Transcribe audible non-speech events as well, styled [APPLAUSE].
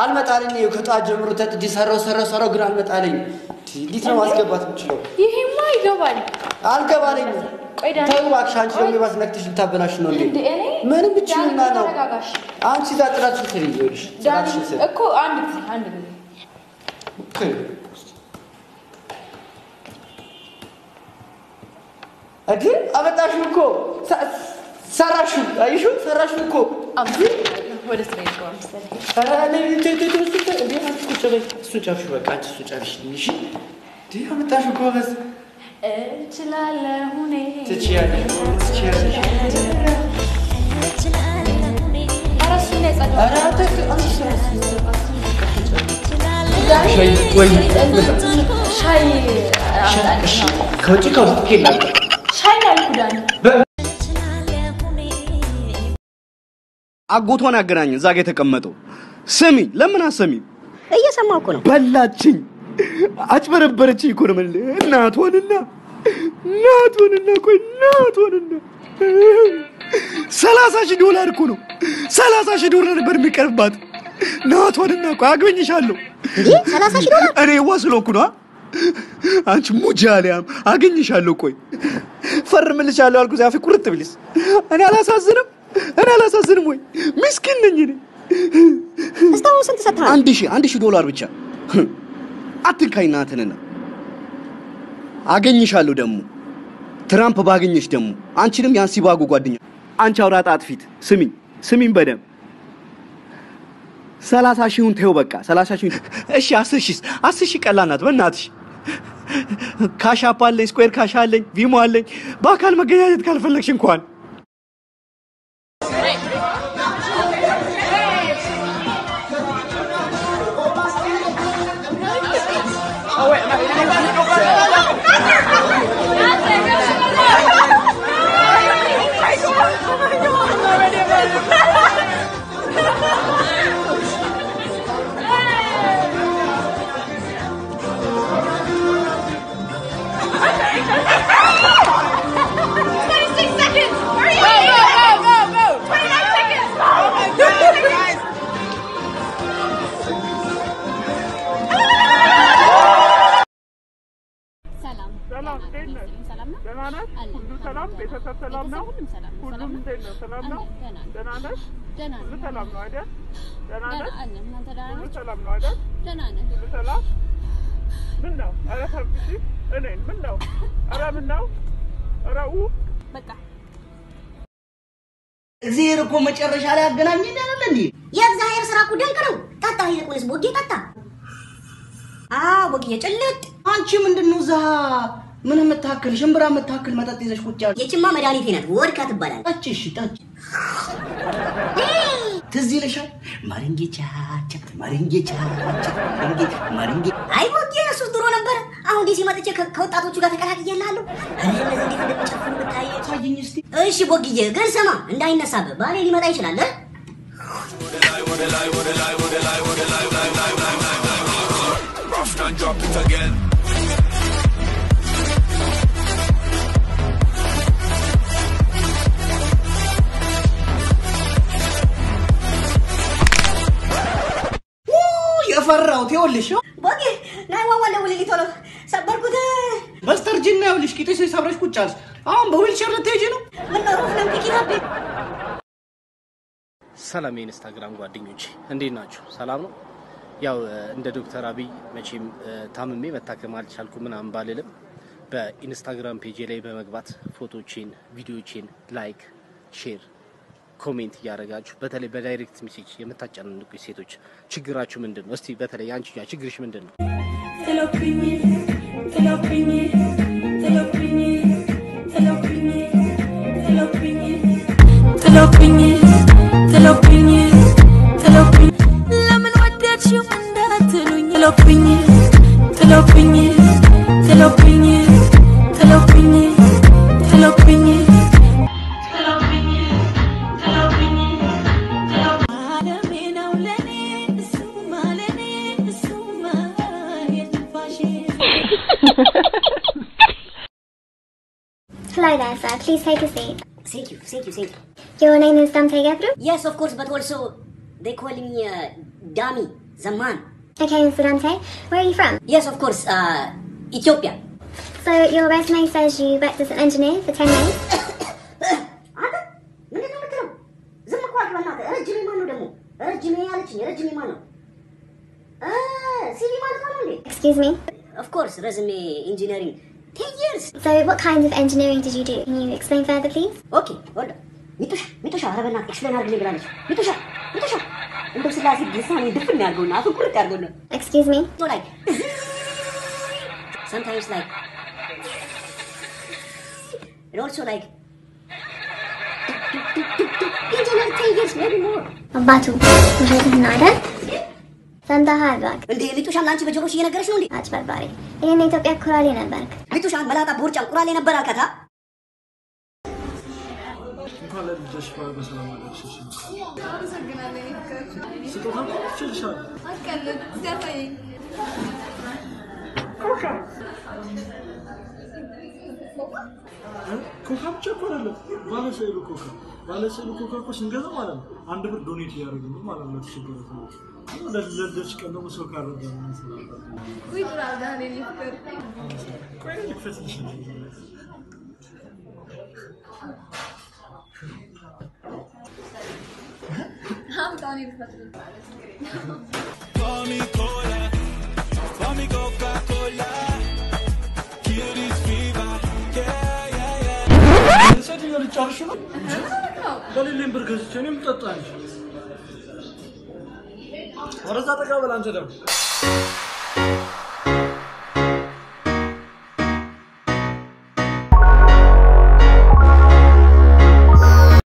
አልመጣልኝ። ከጠዋት ጀምሮ ተጥጄ ሰራው ሰራው ሰራው ግን አልመጣልኝ። እንዴት ነው ማስገባት የምችለው? ይሄማ ይገባል። አልገባልኝ። ተው እባክሽ፣ አንቺ ደግሞ የባስ ነክተሽ ልታበላሽ ነው እንዴ? ምንም ዳኒ፣ ነው። አንቺ እዛ ይኸውልሽ ጥራትሽን ስሪ። እኮ አንድ ጊዜ አንድ ጊዜ እንዴ አመጣሽው እኮ ሰራሽው፣ አየሽው? ሰራሽው እኮ ወደ ስራ ሻይ ከውጭ ከውስጥ አጎቷን ያገናኝ እዛ ጋ የተቀመጠው። ስሚ፣ ለምን አሰሚም? እየሰማሁ እኮ ነው። በላችኝ፣ አጭበረበረችኝ እኮ ነው እናቷንና እናቷንና ቆይ እናቷንና ሰላሳ ሺህ ዶላር እኮ ነው። ሰላሳ ሺህ ዶላር ነበር የሚቀርባት። እናቷንና ቆይ አገኝሻለሁ። ሰላሳ ሺህ ዶላር? እኔ ዋ ስለሆንኩ ነዋ። አንቺ ሙጃሊያም አገኝሻለሁ። ቆይ ፈርምልሻለሁ አልኩ ዛፌ ቁርጥ ብልስ። እኔ አላሳዝንም፣ እኔ አላሳዝንም ወይ? ምስኪን ነኝ እኔ። እስካሁን ስንት ሰጥተሃል? አንድ ሺህ አንድ ሺህ ዶላር ብቻ። አትንካኝ ናትንና። አገኝሻለሁ። ደግሞ። ትራምፕ ባገኘሽ ደግሞ። አንቺንም ያን ሲባጉ ጓደኛ። አንቺ አውራ ጣት ፊት ስሚኝ ስሚኝ በደምብ ሰላሳ ሺሁን ተይው በቃ ሰላሳ ሺሁን እሺ አስር ሺህ አስር ሺህ ቀላል ናት በእናትሽ። Cash App አለኝ Square Cash አለኝ Venmo አለኝ። በአካል መገናኘት ካልፈለግሽ እንኳን Thank you. ቤተሰብ ሰላም ነው? ሁሉም ሰላም ነው። ሁሉም ሰላም ነው? እንዴት ነው? ሰላም ነው? ደህና ነው። ደህና ነህ? ደህና ሁሉ ነው። ሰላም ነው አይደል? ደህና ደህና ሁሉ? ሰላም ነው አይደል? ሁሉ ሰላም? ምን ነው? ኧረ ተንፍሺ። እኔን ምን ነው? ኧረ ምን ነው? ኧረ ው በቃ እግዚአብሔር እኮ መጨረሻ ላይ አገናኘን አይደል እንዴ? የእግዚአብሔር ስራ እኮ ድንቅ ነው። ጠጣ፣ ይልቁንስ ቦጌ ጠጣ። አዎ ቦጌ ጭልጥ። አንቺ ምንድን ነው እዛ ምን የምታክል ሽምብራ የምታክል መጠጥ ይዘሽ ቁጭ ያልሽ? የችማ መድኃኒቴ ናት፣ ወድካ ትባላል። ጠጪ፣ እሺ ጠጪ። ትዝ ይልሻል? ማሪንጌ ቻቻ ማሪንጌ ቻቻ ማሪንጌ ማሪንጌ አይ ቦጌ እሱ ድሮ ነበረ። አሁን ዲሲ መጥቼ ከወጣቶቹ ጋር ተቀላቅዬልሃለሁ። እኔ እነዚህ እንዴት እንደሚጨፍሩ ብታይ። አሳይኝ እስቲ። እሺ ቦግዬ፣ ግን ስማ እንዳይነሳብህ፣ ባሌ ሊመጣ ይችላል እ? ኡ፣ የፈራሁት ይኸውልሽ ቦጌ ናይ ዋዋን ደውልልኝ ቶሎ፣ ሰበርኩት። በስተርጅና ይኸውልሽ ቂጥሽ ሰብረሽ ቁጭ አልሽ። አሁን በዊልቸር ልትሄጂ ነው? ምነው ሩፍ ነው ሰላም የኢንስታግራም ጓደኞች እንዴት ናችሁ? ሰላም ነው። ያው እንደ ዶክተር አብይ መቼም ታምሜ መታከም አልቻልኩም ምናምን ባልልም በኢንስታግራም ፔጄ ላይ በመግባት ፎቶቼን፣ ቪዲዮቼን like፣ share፣ comment እያደረጋችሁ በተለይ በ direct message የምታጨናንቁ ሴቶች ችግራችሁ ምንድን ነው? እስቲ በተለይ አንቺ ችግርሽ ምንድን ነው? sir. Please take a seat. Thank you, thank you, thank you. Your name is Dante Gabriel? Yes, of course, but also they call me uh, Dami Zaman. Okay, Mr. Dante, where are you from? Yes, of course, uh, Ethiopia. So your resume says you worked as an engineer for 10 years? [COUGHS] Eh, eh, eh, Excuse me? Of course, resume engineering. So what kind of engineering did you do? Can you explain further, please? Okay, hold on. Mitusha, Mitusha, Rabana, explain our language. Mitusha, Mitusha. Mitusha, I see this one, different Naguna, so good Naguna. Excuse me? No, like. Sometimes, like. And also, like. Engineer, 10 years, maybe more. it, Nada. ሰምተሃል እባክህ። እንዴ ሚጡሻም ለአንቺ በጆሮሽ እየነገረች ነው እንዴ? አጭበርባሪ። ይህን የኢትዮጵያ ኩራሌ ነበርክ። ሚጡሻን መላጣ ቦርጫም ቁራሌ ነበር ትችልሻለሁ። ኮካ ብቻ እኮ አይደለም፣ ባለስዕሉ ኮካ። ባለስዕሉ ኮካ እኮ ስንገዛ ማለት ነው አንድ ብር ዶኔት እያደረግን ነው Descendo o seu carro Cuidado, Dani. Qual é a diferença de Ham Dani de patrocinador. Tome cola, tome Coca-Cola. Cuties viva, yeah, yeah, yeah. Sen de çarşı mı? Dalilin bir gözü senin mi tatlı? ወደዛ ጠጋ በል አንተ ደግሞ